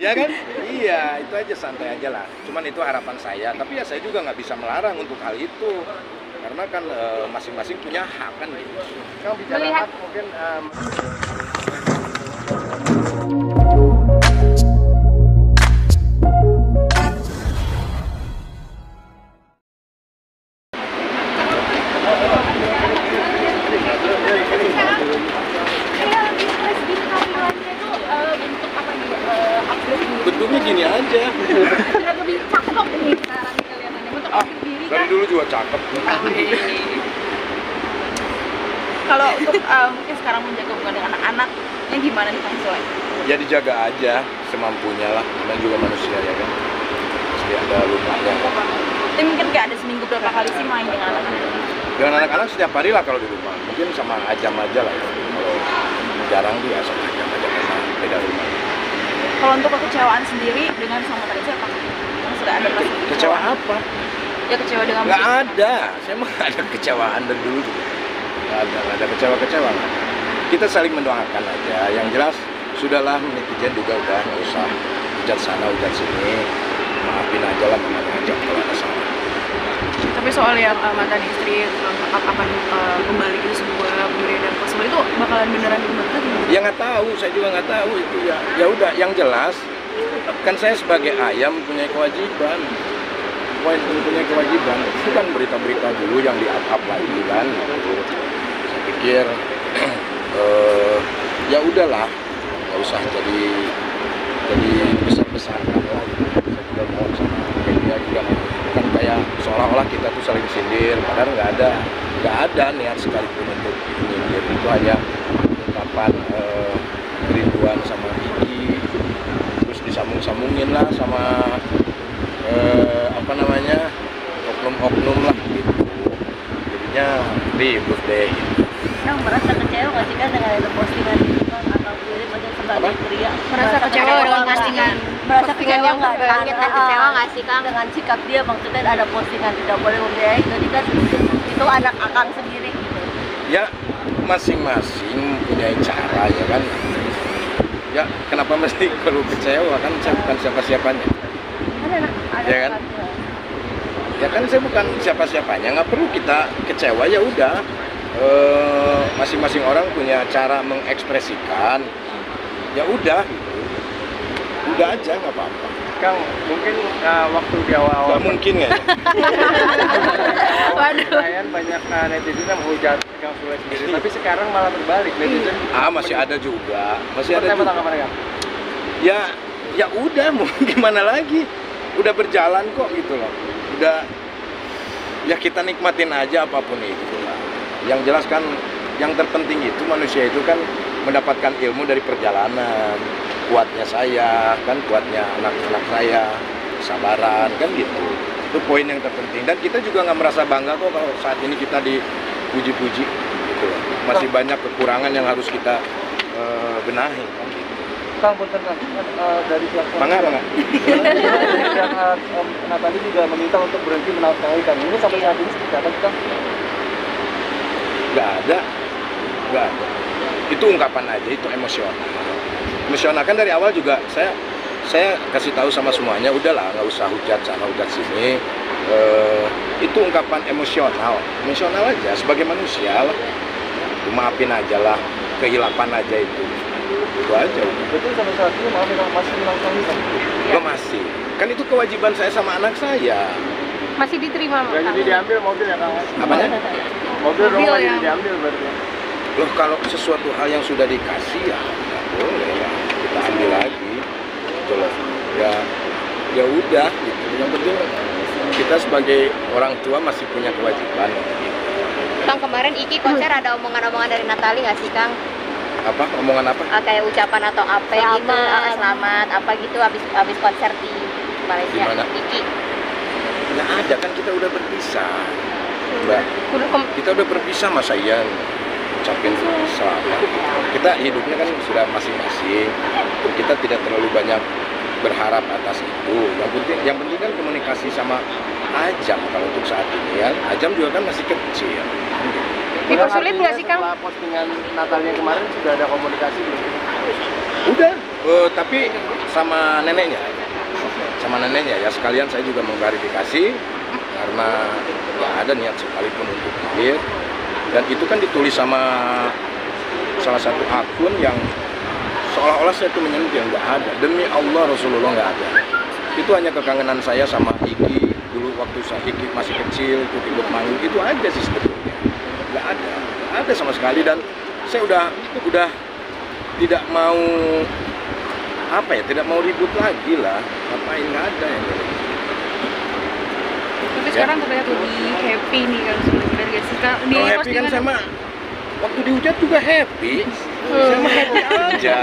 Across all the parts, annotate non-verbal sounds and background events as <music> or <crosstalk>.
Ya kan? Iya, itu aja santai aja lah. Cuman itu harapan saya. Tapi ya saya juga nggak bisa melarang untuk hal itu. Karena kan eh, masing-masing punya hak kan gitu. Kang bicara Melihat- hak, mungkin em, Ah, dari dulu juga cakep. Kalau untuk eh, mungkin sekarang menjaga hubungan dengan anak-anak, yang gimana nih Kang? Ya dijaga aja semampunya lah. Namanya juga manusia ya kan. Pasti ada lumanya. Tapi mungkin nggak ada seminggu berapa kali sih main dengan anak-anak? Dengan anak-anak setiap hari lah kalau di rumah. Mungkin sama ajam aja lah ya. Kalau jarang dia sama ajam aja karena beda rumah. Kalau untuk kekecewaan sendiri dengan sama tadi siapa? Yang sudah ada Kecewa apa? Ya kecewa dengan Nggak ada. Saya mah ada kecewaan dari dulu juga. Nggak ada, nggak ada kecewa-kecewa. nggak ada. Kita saling mendoakan aja. Yang jelas sudahlah netizen juga udah nggak usah hujat sana hujat sini. Maafin aja lah namanya aja kalau ada salah. Tapi soal yang uh, mantan istri akan uh, kembali ke sebuah pemberian dan possible itu bakalan beneran gimana? Ya nggak tahu, saya juga nggak tahu itu ya. Ya udah, yang jelas kan saya sebagai ayam punya kewajiban. Poin punya kewajiban. Itu kan berita-berita dulu yang di up up lagi kan. Gitu. Saya pikir <clears throat> eh, ya udahlah, nggak usah jadi jadi besar-besaran lah. Saya juga mohon sama media juga kan kayak seolah-olah kita tuh saling sindir, padahal nggak ada nggak ada niat sekalipun untuk menyindir itu hanya ungkapan eh, kerinduan sama Kiki terus disambung-sambungin lah sama eh, apa namanya oknum-oknum lah gitu. Jadinya ribut deh. Gitu. Merasa kecewa nggak sih kan dengan ada postingan itu kan atau aja sebagai pria Merasa kecewa dengan postingan. merasa Postingan kecewa yang nggak? kaget dan kecewa nggak sih, Kang? dengan sikap dia maksudnya ada postingan tidak boleh membiayai jadi kan itu anak akang sendiri. Gitu ya masing-masing punya cara ya kan? Ya kenapa mesti <laughs> perlu kecewa? Kan saya bukan siapa-siapanya kan anak ada Ya kan? Ya kan saya bukan siapa-siapanya nggak perlu kita kecewa ya udah. Eh, masing-masing orang punya cara mengekspresikan. Ya udah gitu. Udah aja nggak apa-apa. Kang mungkin eh, waktu di awal-awal nggak mungkin ya? <laughs> Waduh. pertanyaan banyak eh, netizen yang menghujat Kang Sule sendiri, tapi sekarang malah berbalik netizen. ah masih ada juga. Masih ada Seperti apa juga tanggapan Kang? ya ya udah mau <laughs> gimana lagi? Udah berjalan kok gitu loh udah ya kita nikmatin aja apa pun itu lah yang jelas kan yang terpenting itu manusia itu kan mendapatkan ilmu dari perjalanan kuatnya saya kan kuatnya anak-anak saya kesabaran kan gitu. Itu poin yang terpenting. Dan kita juga nggak merasa bangga kok kalau saat ini kita dipuji-puji gitu. Masih banyak kekurangan yang harus kita eh, benahi kan gitu. Kang, punten Kang, Kan, eh, dari pihak Mangga, mangga. pihak em, Natali juga meminta untuk berhenti menafkahi Kang. Ini sampai saat ini seperti apa sih Kang? nggak ada. Nggak ada. Itu ungkapan aja itu emosional. Emosional. Kan dari awal juga saya saya kasih tahu sama semuanya udahlah nggak usah hujat sana hujat sini. Eh, itu ungkapan emosional. Emosional aja sebagai manusia lah maafin aja lah kehilapan aja itu itu aja. Berarti sampai saat ini malah memang masih menafkahi Kang. Gua masih kan itu kewajiban saya sama anak saya Masih diterima Nggak jadi diambil mobil ya Kang? apanya Mobil dong Mobil nggak ya. diambil berarti. loh kalau sesuatu hal yang sudah dikasih ya nggak boleh ya kita ambil lagi gitu loh ya ya udah gitu yang penting kita sebagai orang tua masih punya kewajiban. Kang kemarin Iki konser ada omongan-omongan dari Natali nggak sih Kang? Apa? Omongan apa? Ah, kayak ucapan atau apa gitu, Selamat. ah, selamat apa gitu habis habis konser di Malaysia. Di mana? Iki. nggak ada kan kita udah berpisah. Mbak Udah kem- kita udah berpisah masa iya ucapin selamat. Kita hidupnya kan sudah masing-masing. Kita tidak terlalu banyak berharap atas itu. Yang penting yang penting kan komunikasi sama Ajam kalau untuk saat ini ya. Ajam juga kan masih kecil Dipersulit nggak sih, Kang? Postingan Natalnya kemarin sudah ada komunikasi belum? udah. Eh, tapi sama neneknya. Sama neneknya ya sekalian saya juga mengklarifikasi karena nggak ada niat sekalipun untuk hadir. Dan itu kan ditulis sama salah satu akun yang seolah-olah saya itu menyentil nggak ada. Demi Allah Rasulullah nggak ada. Itu hanya kekangenan saya sama Iki. Dulu waktu saya Iki masih kecil ikut ikut manggung itu aja sih sebetulnya nggak ada nggak ada sama sekali. Dan saya udah udah tidak mau apa ya tidak mau ribut lagi lah. Ngapain nggak ada yang gitu. Tapi Ya. sekarang terlihat lebih happy nih kan sebenarnya Kak. Di happy kan sama waktu dihujat juga happy. Saya mah happy aja.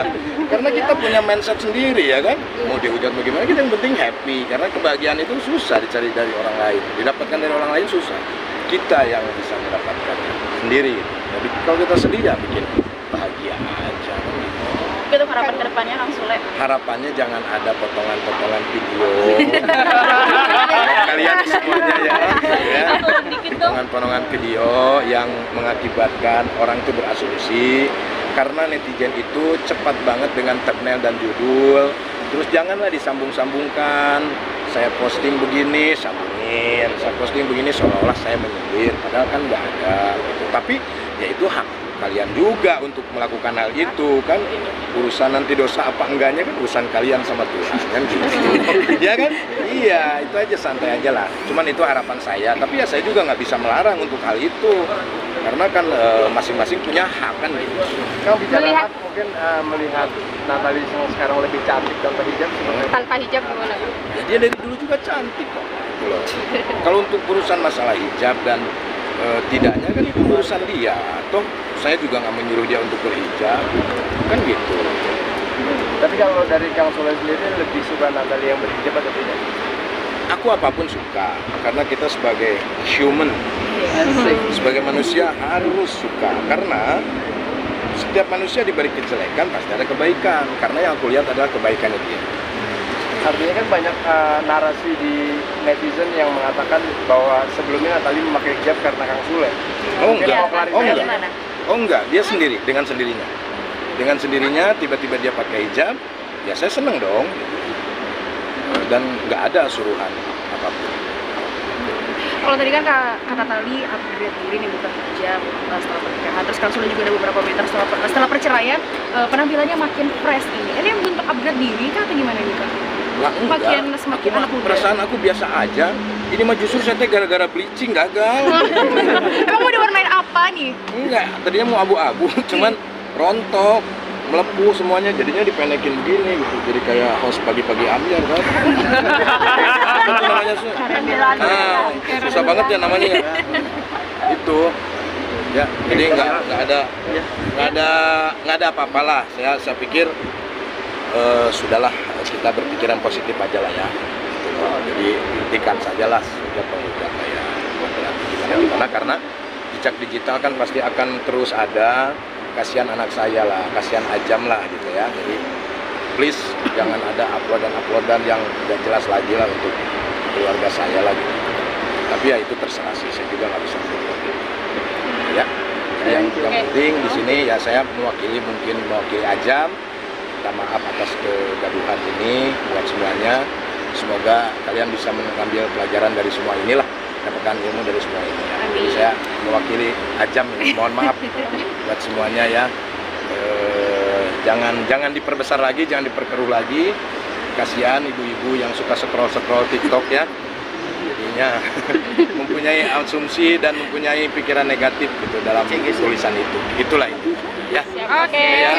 Karena kita punya mindset sendiri ya kan? Mau dihujat bagaimana kita yang penting happy. Karena kebahagiaan itu susah dicari dari orang lain. Didapatkan dari orang lain susah kita yang bisa mendapatkannya sendiri. Jadi kalau kita sedih ya bikin bahagia aja. Itu harapan ke depannya Kang Sule. harapannya jangan ada potongan-potongan video. <laughs> Kalian semuanya ya, ya. Potongan-potongan video yang mengakibatkan orang itu berasumsi. Karena netizen itu cepat banget dengan thumbnail dan judul. Terus janganlah disambung-sambungkan. Saya posting begini sambungin saya posting begini seolah-olah saya menyindir. Padahal kan nggak ada gitu. tapi ya itu hak kalian juga untuk melakukan hal itu kan? Urusan nanti dosa apa enggaknya kan urusan kalian sama Tuhan kan gitu. <laughs> Ya kan? Iya itu aja santai aja lah. Cuman itu harapan saya. Tapi ya saya juga nggak bisa melarang untuk hal itu karena kan eh, masing-masing punya hak kan gitu Kang bicara Melihat- hak, mungkin eh, melihat Natali yang sekarang lebih cantik tanpa hijab sebenarnya. Tanpa hijab gimana? Ya, dia dari dulu juga cantik kok gitu kalau untuk urusan masalah hijab dan eh, tidaknya kan itu urusan dia toh saya juga nggak menyuruh dia untuk berhijab kan gitu Tapi kalau dari Kang Sule sendiri lebih suka Natali yang berhijab atau tidak? Aku apa pun suka karena kita sebagai human sebagai manusia harus suka. Karena setiap manusia diberi kejelekan pasti ada kebaikan. Karena yang aku lihat adalah kebaikan dia Artinya kan banyak eh, narasi di netizen yang mengatakan bahwa sebelumnya Natali memakai hijab karena Kang Sule. oh enggak. oh enggak. oh enggak. Dia sendiri dengan sendirinya. Dengan sendirinya tiba-tiba dia pakai hijab ya saya seneng dong dan nggak ada suruhan apa pun Kalau tadi kan Kak, kata Tali upgrade diri nih bukan uh, setelah pernikahan. Terus Kang Sule juga ada beberapa komentar setelah setelah perceraian uh, penampilannya makin fresh ini. Ini yang bentuk upgrade diri kah atau gimana nih Kak? Enggak, Makin semakin aku anak muda. perasaan aku biasa aja. Ini mah justru saya teh gara-gara bleaching gagal. <laughs> Emang mau diwarnain apa nih? Enggak, tadinya mau abu-abu, <laughs> cuman rontok, melepuh semuanya, jadinya dipendekin begini gitu. Jadi kayak host pagi-pagi ambiar kan. Namanya su- Ah, susah banget ya namanya ya. Itu ya, jadi nggak nggak ada nggak ada nggak ada apa-apalah. Saya saya pikir eh, sudahlah kita berpikiran positif aja lah ya. Gitu loh. Jadi hentikan saja lah sejak penghujat lah ya. Gimana gimana karena jejak digital kan pasti akan terus ada. Kasihan anak saya lah, kasihan Ajam lah gitu ya. Jadi please jangan ada upload dan uploadan yang tidak jelas lagi lah untuk keluarga saya lagi. Tapi ya itu terserah sih, saya juga nggak bisa. Ya, yang, yang penting di sini ya saya mewakili mungkin mewakili Ajam. Minta maaf atas kegaduhan ini buat semuanya. Semoga kalian bisa mengambil pelajaran dari semua inilah, dapatkan ilmu dari semua ini. Ya. Jadi saya mewakili Ajam ini, mohon maaf buat semuanya ya. Eh, jangan jangan diperbesar lagi, jangan diperkeruh lagi. Kasihan ibu-ibu yang suka scroll scroll TikTok ya. Jadinya <laughs> mempunyai asumsi dan mempunyai pikiran negatif gitu dalam tulisan itu. Itulah itu. Ya. Oke. Ya.